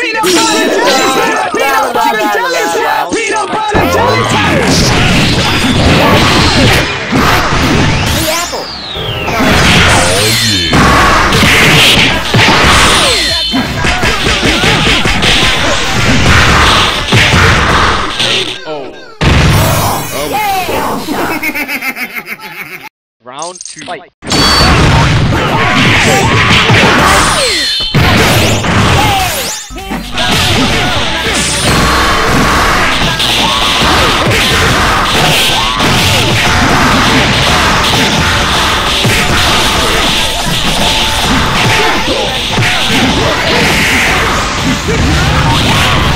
Peanut butter jelly! Peanut butter jelly! Peanut butter jelly! The apple. Round two. Fight. Oh, yeah!